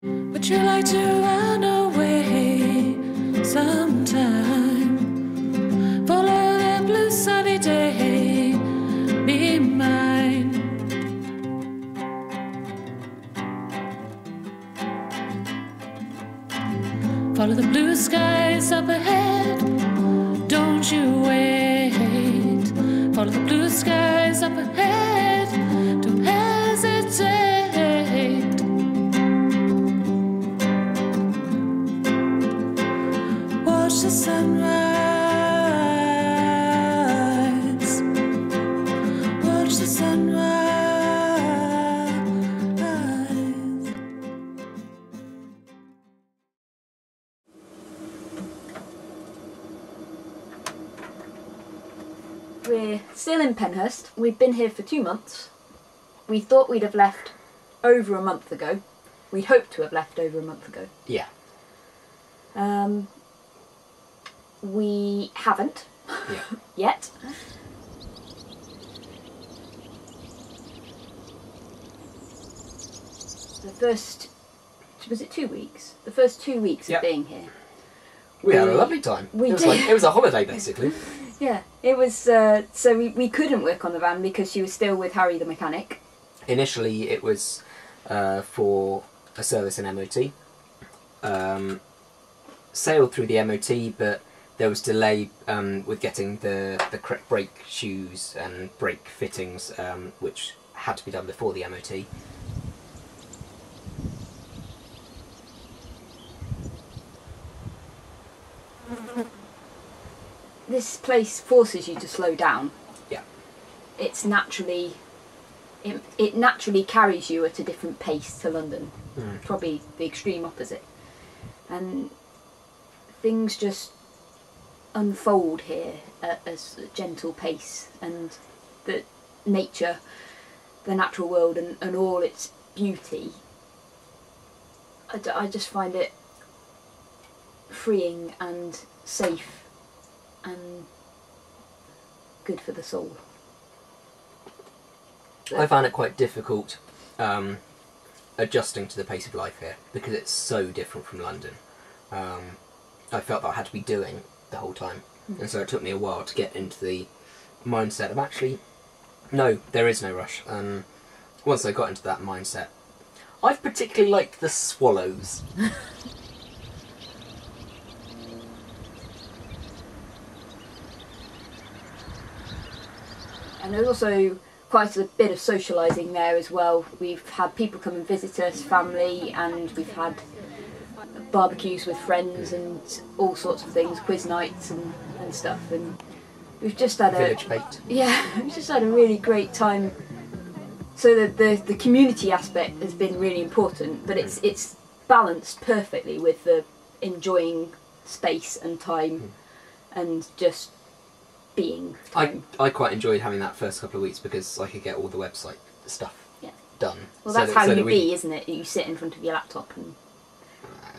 Would you like to run away sometime? Follow the blue sunny day, be mine. Follow the blue skies up ahead, don't you wait. Follow the blue skies up ahead, We're still in Penhurst. We've been here for two months. We thought we'd have left over a month ago. We'd hoped to have left over a month ago. Yeah. Um, we haven't Yeah. yet. The first, was it two weeks? The first two weeks Yep. of being here. We had a lovely time. we it was did. like it was a holiday basically. Yeah, it was. Uh, so we, we couldn't work on the van because she was still with Harry the mechanic. Initially, it was uh, for a service in MOT. Um, sailed through the MOT, but there was delay um, with getting the the correct brake shoes and brake fittings, um, which had to be done before the MOT. This place forces you to slow down. Yeah. It's naturally. It, it naturally carries you at a different pace to London. Mm. Probably the extreme opposite. And things just unfold here at a gentle pace, and the nature, the natural world, and, and all its beauty. I, d- I just find it freeing and safe and good for the soul. I found it quite difficult um, adjusting to the pace of life here because it's so different from London. Um, I felt that I had to be doing the whole time, and so it took me a while to get into the mindset of actually, no, there is no rush. And once I got into that mindset, I've particularly liked the swallows. And there's also quite a bit of socialising there as well. We've had people come and visit us, family, and we've had barbecues with friends and all sorts of things, quiz nights and, and stuff. And we've just had a Village bait. yeah, we've just had a really great time. So the, the the community aspect has been really important, but it's it's balanced perfectly with the enjoying space and time, hmm. and just being. I, I quite enjoyed having that first couple of weeks because I could get all the website stuff Yeah. done. Well, So that's that- how so you that be, isn't it? You sit in front of your laptop and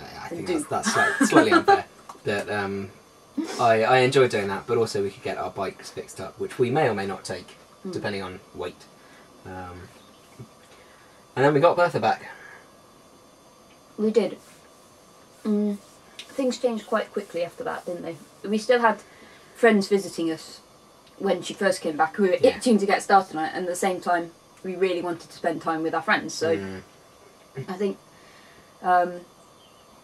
I- I think do. that's, that's slight, slightly unfair. But um, I, I enjoy doing that, but also we could get our bikes fixed up, which we may or may not take, Hmm. depending on weight. Um, and then we got Bertha back. we did. Mm, things changed quite quickly after that, didn't they? We still had friends visiting us when she first came back. We were Yeah. itching to get started on it, and at the same time, we really wanted to spend time with our friends. So. Mm, I think um,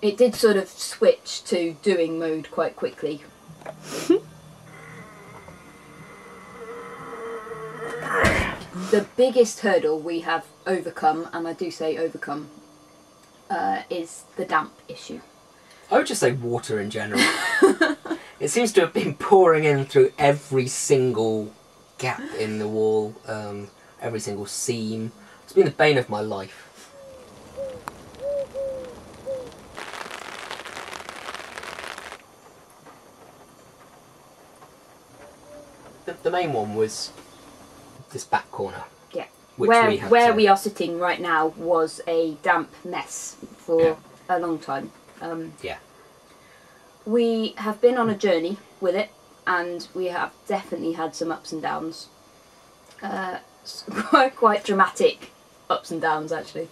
it did sort of switch to doing mode quite quickly. the biggest hurdle we have overcome, and I do say overcome, uh, is the damp issue. I would just say water in general. it seems to have been pouring in through every single gap in the wall, um, every single seam. It's been the bane of my life. The, the main one was this back corner. Yeah. Which where we had where to- we are sitting right now was a damp mess for Yeah. a long time. Um, Yeah. we have been on a journey with it, and we have definitely had some ups and downs. Uh, quite quite dramatic ups and downs actually.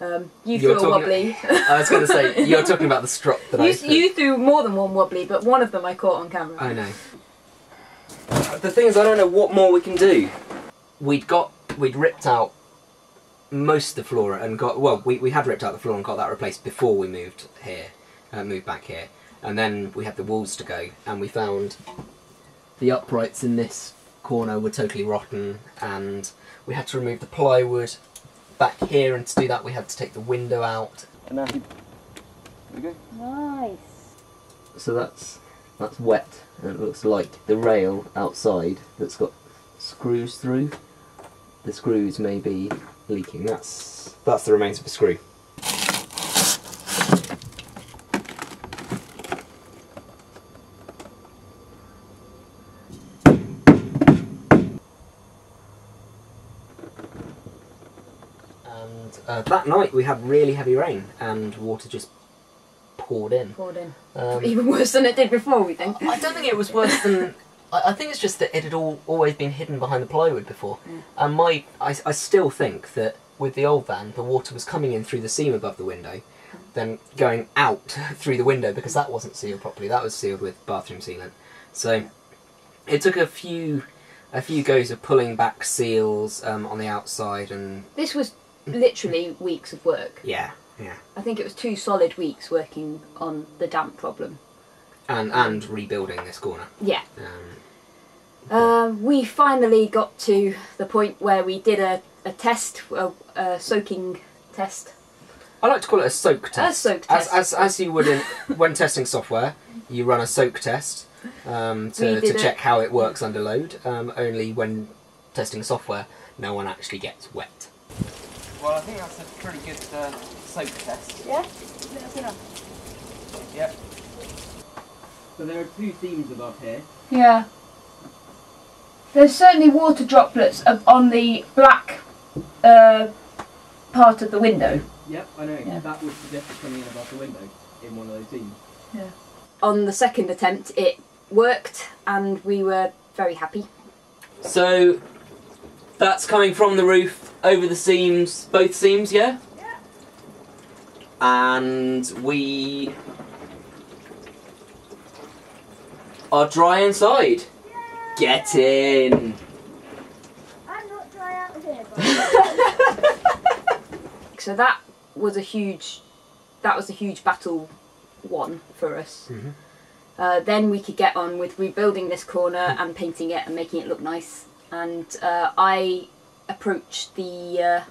Um, you You're threw a talking- wobbly. I was going to say you're talking about the strop that I you, threw. you threw more than one wobbly, but one of them I caught on camera. I know. The thing is, I don't know what more we can do. We'd got, we'd ripped out most of the floor and got, well, we, we had ripped out the floor and got that replaced before we moved here, uh, moved back here. And then we had the walls to go, and we found the uprights in this corner were totally rotten, and we had to remove the plywood back here, and to do that we had to take the window out. And now here we go. Nice. So that's that's wet and it looks like the rail outside that's got screws through. The screws may be leaking. That's that's the remains of a screw. And uh, that night we had really heavy rain and water just poured in. Poured in. Um, Even worse than it did before, we think. I don't think it was worse than. I, I think it's just that it had all always been hidden behind the plywood before, Mm. and my I, I still think that with the old van, the water was coming in through the seam above the window, then going out through the window because that wasn't sealed properly. That was sealed with bathroom sealant. So it took a few a few goes of pulling back seals um, on the outside, and This was literally weeks of work. yeah, yeah, I think it was two solid weeks working on the damp problem. And and rebuilding this corner. Yeah. Um, Uh, we finally got to the point where we did a, a test, a, a soaking test. I like to call it a soak test. A soak test. as, as you would in, when testing software, you run a soak test um, to, to did it. check how it works under load. Um, only when testing software, no one actually gets wet. Well, I think that's a pretty good uh, soak test. Yeah? Yep. So there are two themes above here. Yeah. There's certainly water droplets of- on the black uh, part of the window. Yep, I know. Yeah. That would suggest it's coming in above the window in one of those seams. Yeah. On the second attempt, it worked, and we were very happy. So that's coming from the roof over the seams, both seams, yeah? Yeah. And we are dry inside. Get in. I'm not dry out of here, So that was a huge, that was a huge battle one for us. Mhm. Uh, then we could get on with rebuilding this corner and painting it and making it look nice. And uh, I approached the uh,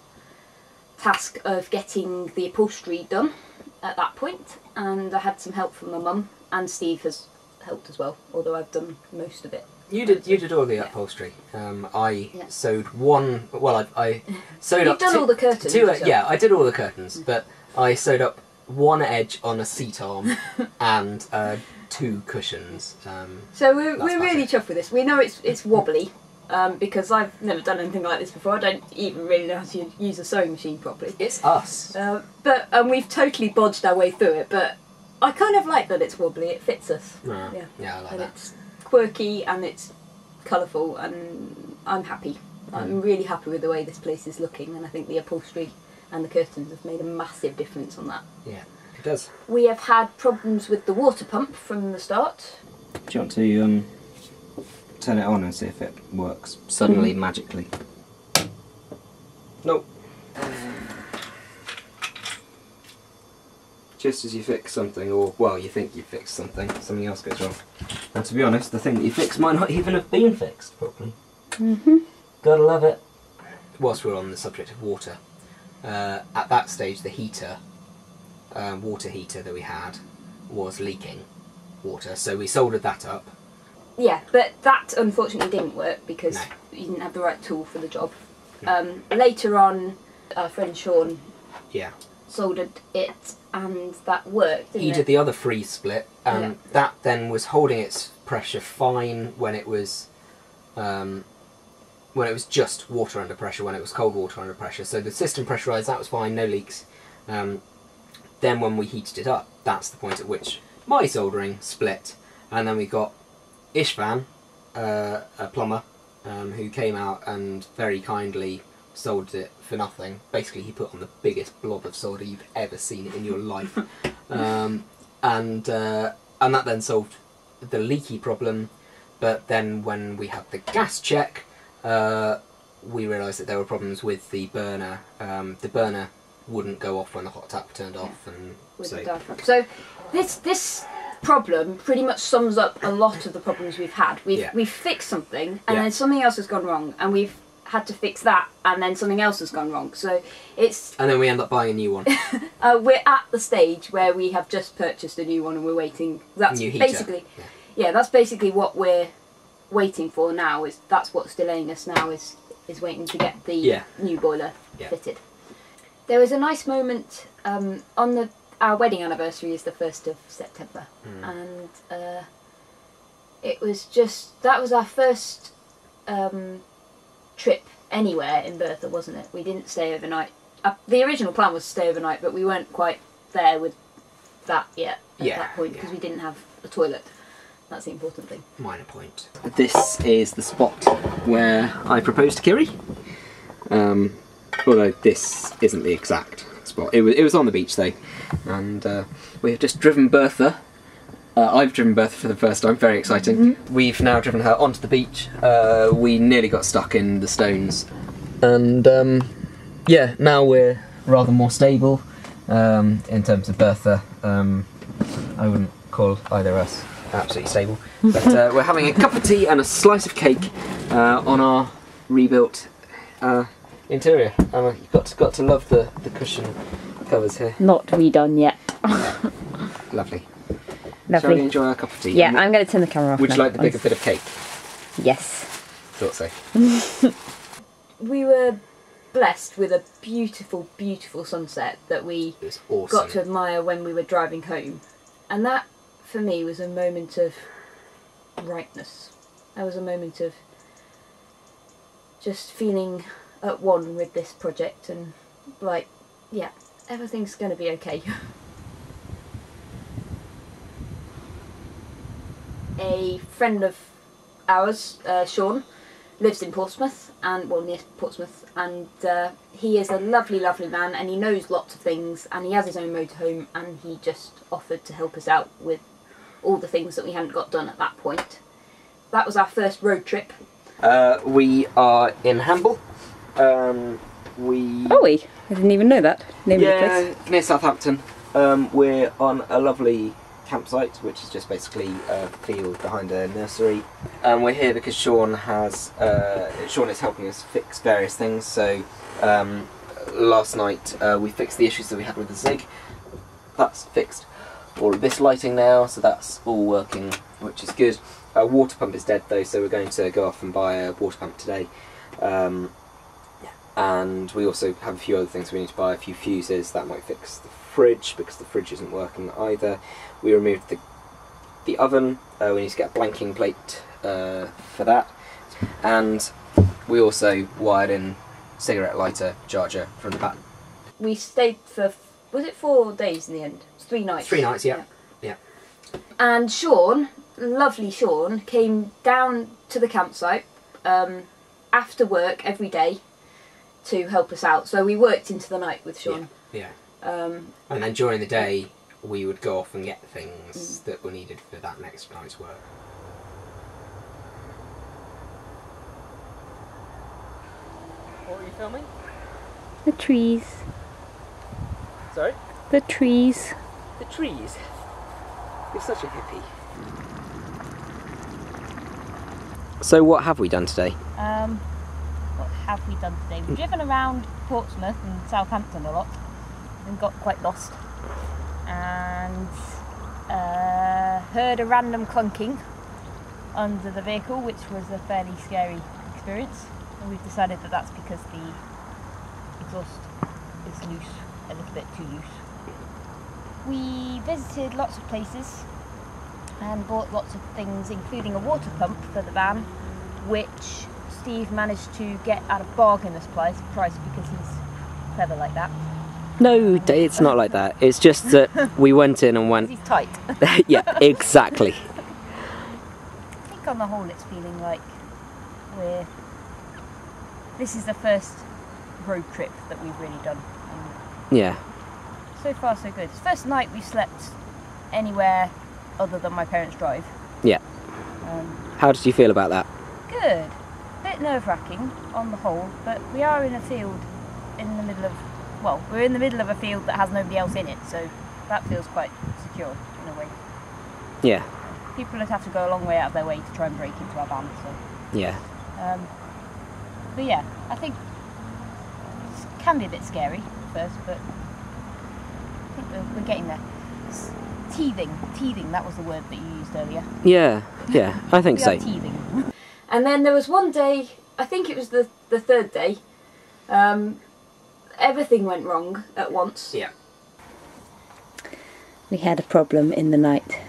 task of getting the upholstery done at that point, and I had some help from my mum and Steve has helped as well, although I've done most of it. You did. You did all the Yeah. upholstery. Um, I Yeah. sewed one. Well, I, I sewed You've up. done two- all the curtains, Two, uh, yeah, I did all the curtains, but I sewed up one edge on a seat arm and uh, two cushions. Um, So we're, we're really about chuffed with this. We know it's it's wobbly um, because I've never done anything like this before. I don't even really know how to use a sewing machine properly. it's us. Uh, but and we've totally bodged our way through it. But I kind of like that it's wobbly. It fits us. Yeah, Yeah. yeah, I like and that. it's quirky and it's colourful and I'm happy. I'm mm. really happy with the way this place is looking and I think the upholstery and the curtains have made a massive difference on that. Yeah, it does. We have had problems with the water pump from the start. Do you want to um, turn it on and see if it works suddenly, hmm. magically? Nope. Uh, Just as you fix something, or well, you think you fixed something, something else goes wrong. And to be honest, the thing that you fixed might not even have been fixed properly. Mm-hmm. Gotta love it. Whilst we're on the subject of water, uh, at that stage, the heater, uh, water heater that we had, was leaking water, so we soldered that up. Yeah, but that unfortunately didn't work because No. you didn't have the right tool for the job. Um, later on, our friend Sean Yeah. Soldered it and that worked. He it? did the other free split, and Yeah. that then was holding its pressure fine when it was, um, when it was just water under pressure. When it was cold water under pressure, so the system pressurized. That was fine, no leaks. Um, then when we heated it up, that's the point at which my soldering split, and then we got Ishvan, uh, a plumber, um, who came out and very kindly soldered it for nothing. Basically, he put on the biggest blob of solder you've ever seen in your life, um, and uh, and that then solved the leaky problem. But then when we had the gas check, uh, we realised that there were problems with the burner. Um, the burner wouldn't go off when the hot tap turned off, and with so. So this this problem pretty much sums up a lot of the problems we've had. We've Yeah. we've fixed something and Yeah. then something else has gone wrong and we've had to fix that and then something else has gone wrong. So it's and then we end up buying a new one. uh, we're at the stage where we have just purchased a new one and we're waiting. That's New heater. basically Yeah. yeah, that's basically what we're waiting for now. Is that's what's delaying us now is is waiting to get the Yeah. new boiler Yeah. fitted. There was a nice moment um, on the our wedding anniversary is the first of September, Mm. and uh, it was just that was our first um, trip anywhere in Bertha, wasn't it? We didn't stay overnight. Uh, the original plan was to stay overnight, but we weren't quite there with that yet at Yeah, that point because yeah. we didn't have a toilet. That's the important thing. minor point. This is the spot where I proposed to Kiri. Um, although this isn't the exact spot. It was, it was on the beach though. And uh, we have just driven Bertha. Uh, I've driven Bertha for the first time, very exciting. We've now driven her onto the beach. Uh, we nearly got stuck in the stones. And um, yeah, now we're rather more stable um, in terms of Bertha. Um, I wouldn't call either of us absolutely stable. But uh, we're having a cup of tea and a slice of cake uh, on our rebuilt uh, interior. And you've got to, got to love the, the cushion covers here. Not redone yet. Lovely. Shall we enjoy our cup of tea? Yeah, I'm going to turn the camera off. Would you now. like the bigger bit of cake? Yes. Thought so. We were blessed with a beautiful, beautiful sunset that we awesome. got to admire when we were driving home. And that, for me, was a moment of rightness. That was a moment of just feeling at one with this project and, like, yeah, everything's going to be okay. a friend of ours, uh, Sean, lives in Portsmouth and well near Portsmouth, and uh, he is a lovely, lovely man, and he knows lots of things, and he has his own motorhome, and he just offered to help us out with all the things that we hadn't got done at that point. That was our first road trip. Uh, we are in Hamble. Um, we Oh, we. I didn't even know that. Name of the place. yeah, near Southampton. Um, we're on a lovely campsite, which is just basically a field behind a nursery. And we're here because Sean has uh, Sean is helping us fix various things. So um, last night uh, we fixed the issues that we had with the Zig. That's fixed. All of this lighting now, so that's all working, which is good. Our water pump is dead though, so we're going to go off and buy a water pump today. Um, and we also have a few other things we need to buy a few fuses that might fix the fridge because the fridge isn't working either we removed the the oven uh, we need to get a blanking plate uh, for that and we also wired in cigarette lighter charger from the back We stayed for, was it four days in the end? Three nights. Three nights, yeah. Yeah. And Sean, lovely Sean, came down to the campsite um, after work every day to help us out. So we worked into the night with Sean. Yeah. yeah Um, and then during the day we would go off and get Mm. things that were needed for that next night's work what were you filming The trees. sorry The trees. the trees you're such a hippie so what have we done today Um, what have we done today? We've driven around Portsmouth and Southampton a lot and got quite lost. And uh, heard a random clunking under the vehicle, which was a fairly scary experience. And we've decided that that's because the exhaust is loose, a little bit too loose. We visited lots of places and bought lots of things, including a water pump for the van, which Steve managed to get at a bargainous price, price because he's clever like that. No, it's not like that. It's just that we went in and went. He's tight. yeah, exactly. I think on the whole, it's feeling like we're. This is the first road trip that we've really done. And Yeah. so far, so good. First night we slept anywhere other than my parents' drive. Yeah. Um, How did you feel about that? good. A Bit nerve wracking on the whole, but we are in a field in the middle of, well, we're in the middle of a field that has nobody else in it, so that feels quite secure in a way. Yeah. People would have to go a long way out of their way to try and break into our van, so. Yeah. Um, but yeah, I think it can be a bit scary at first, but I think we're, we're getting there. S- Teething, teething, that was the word that you used earlier. Yeah. Yeah. I think we so. are teething. And then there was one day, I think it was the, the third day, um, everything went wrong at once. Yeah. We had a problem in the night.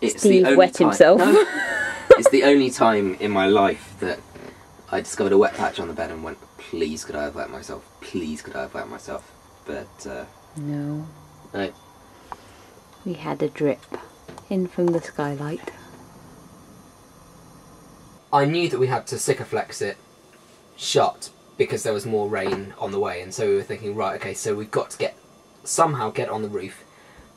It's Steve wet himself. it's the only time in my life that I discovered a wet patch on the bed and went, please could I have wet myself? Please could I have wet myself? But, uh, No. no. We had a drip in from the skylight. I knew that we had to Sikaflex it shut because there was more rain on the way, and so we were thinking, right, okay, so we've got to get somehow get on the roof.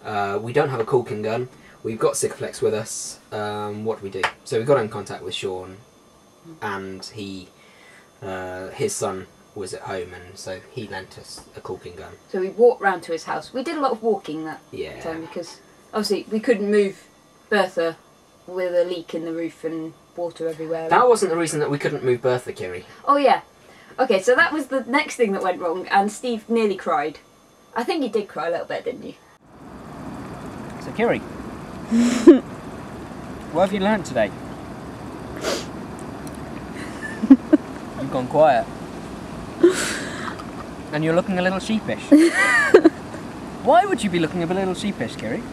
Uh, we don't have a caulking gun. We've got Sikaflex with us. Um, what do we do? So we got in contact with Sean, and he, uh, his son was at home, and so he lent us a caulking gun. So we walked round to his house. We did a lot of walking that Yeah. time because obviously we couldn't move Bertha with a leak in the roof and water everywhere. That wasn't the reason that we couldn't move Bertha, Kiri. Oh yeah. Okay, so that was the next thing that went wrong, and Steve nearly cried. I think you did cry a little bit, didn't you? So, Kiri, what have you learnt today? You've gone quiet. And you're looking a little sheepish. Why would you be looking a little sheepish, Kiri?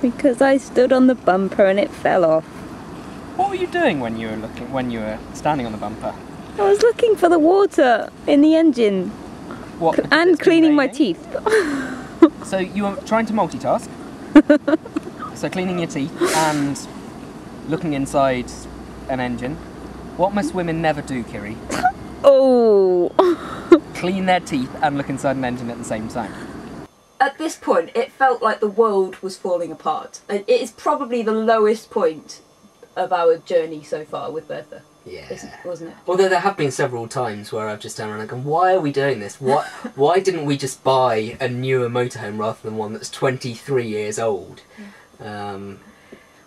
Because I stood on the bumper and it fell off. What were you doing when you were looking when you were standing on the bumper? I was looking for the water in the engine What? and cleaning my teeth. So you were trying to multitask. so cleaning your teeth and looking inside an engine. What must women never do, Kiri? Oh. Clean their teeth and look inside an engine at the same time. At this point, it felt like the world was falling apart. It is probably the lowest point of our journey so far with Bertha, Yeah. wasn't it? Although there have been several times where I've just turned around and gone, why are we doing this? What? why didn't we just buy a newer motorhome rather than one that's 23 years old? Um,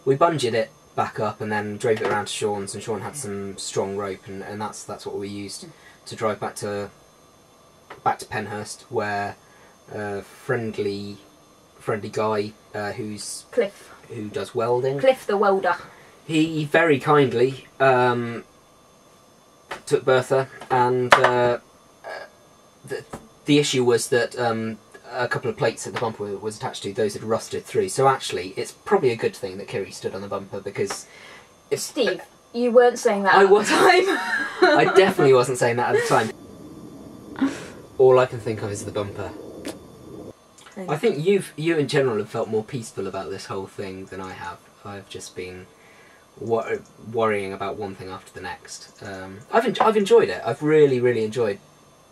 we bungeed it back up and then drove it around to Sean's, and Sean had some strong rope, and, and that's that's what we used to drive back to back to Penhurst, where a friendly friendly guy uh, who's Cliff. who does welding. Cliff the welder. He very kindly um, took Bertha, and uh, uh, the, the issue was that um, a couple of plates that the bumper was attached to, those had rusted through. So actually, it's probably a good thing that Kiri stood on the bumper because if Steve, you weren't saying that I at was- the time. I definitely wasn't saying that at the time. All I can think of is the bumper. I think you've you in general have felt more peaceful about this whole thing than I have. I've just been wor- worrying about one thing after the next. Um, I've en- I've enjoyed it. I've really really enjoyed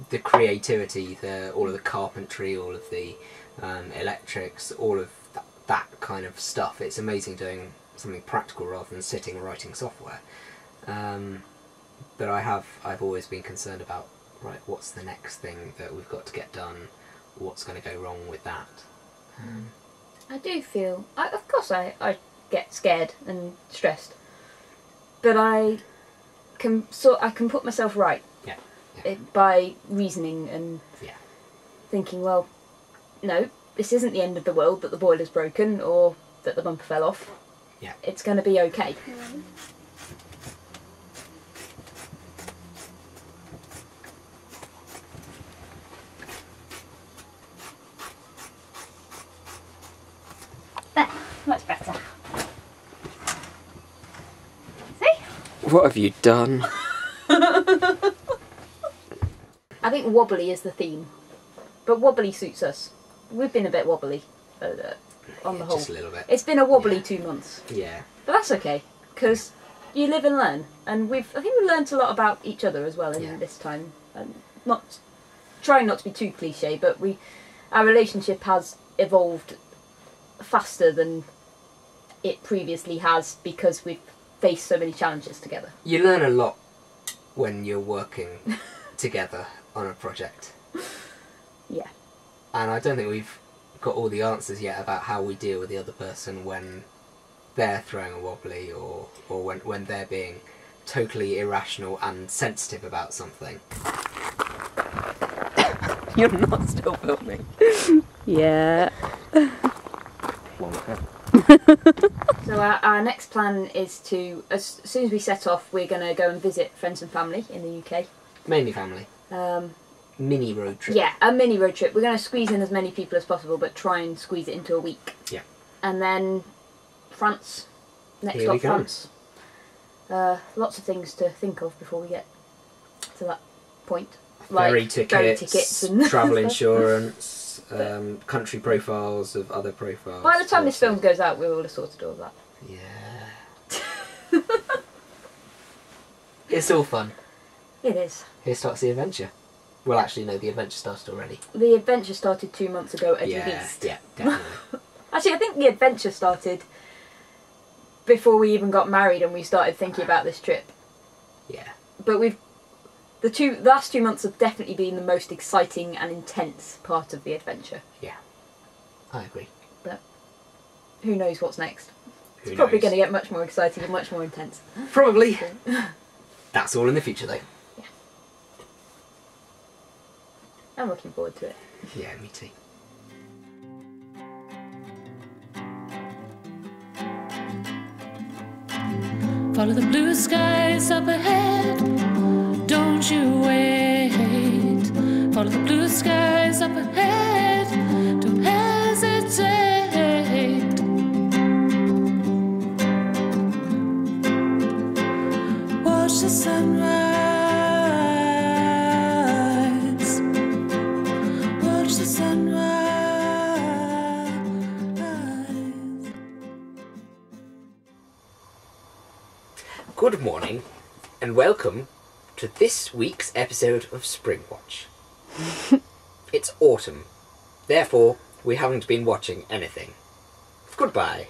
the creativity, the all of the carpentry, all of the um, electrics, all of that, that kind of stuff. It's amazing doing something practical rather than sitting writing software. Um, but I have I've always been concerned about right what's the next thing that we've got to get done what's going to go wrong with that um, I do feel, I, of course, I, I get scared and stressed, but I can sort I can put myself right yeah yeah by reasoning and Yeah. thinking, well, no, this isn't the end of the world that the boiler's broken or that the bumper fell off. Yeah. It's going to be okay. There, much better. See? What have you done I think wobbly is the theme, but wobbly suits us. We've been a bit wobbly uh, uh, on the whole. just a little bit It's been a wobbly Yeah. two months, yeah but that's okay because you live and learn, and we've I think we've learnt a lot about each other as well in Yeah. this time. And not trying not to be too cliche, but we our relationship has evolved faster than it previously has because we've faced so many challenges together. You learn a lot when you're working together on a project. Yeah. And I don't think we've got all the answers yet about how we deal with the other person when they're throwing a wobbly or, or when, when they're being totally irrational and sensitive about something. You're not still filming. Yeah. Plonker. So our, our next plan is to, as soon as we set off, we're going to go and visit friends and family in the UK. Mainly family. Um, Mini road trip. yeah, a mini road trip. We're going to squeeze in as many people as possible, but try and squeeze it into a week. Yeah. And then France. Next Here stop, go. France. Uh, lots of things to think of before we get to that point. Ferry Like tickets, ferry tickets and travel insurance, um, country profiles of other profiles. By the time this film goes out, we will have sorted all that. Yeah. it's all fun. It is. Here starts the adventure. Well, actually, no, the adventure started already. The adventure started two months ago at yeah, least. yeah, definitely. Actually, I think the adventure started before we even got married and we started thinking about this trip. yeah. But we've the two the last two months have definitely been the most exciting and intense part of the adventure. Yeah, I agree. But who knows what's next? Who It's probably going to get much more exciting and much more intense. Probably. That's all in the future, though. Yeah. I'm looking forward to it. Yeah, me too. Follow the blue skies up ahead. Don't you wait. Follow the blue skies up ahead. Don't hesitate. Watch the sunrise. Watch the sunrise. Good morning, and welcome to this week's episode of Springwatch. it's autumn, therefore, we haven't been watching anything. Goodbye.